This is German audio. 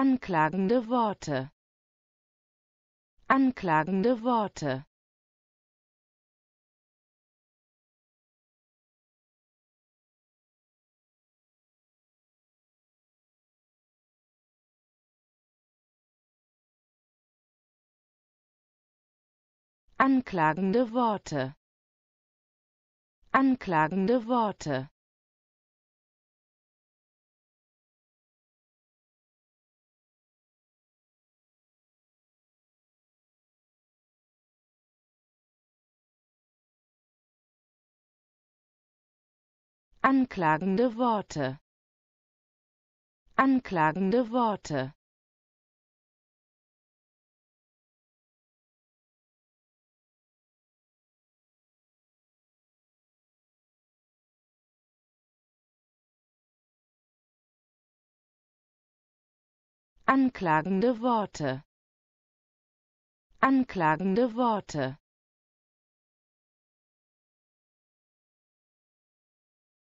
anklagende Worte. Anklagende Worte. Anklagende Worte. Anklagende Worte anklagende Worte. Anklagende Worte. Anklagende Worte. Anklagende Worte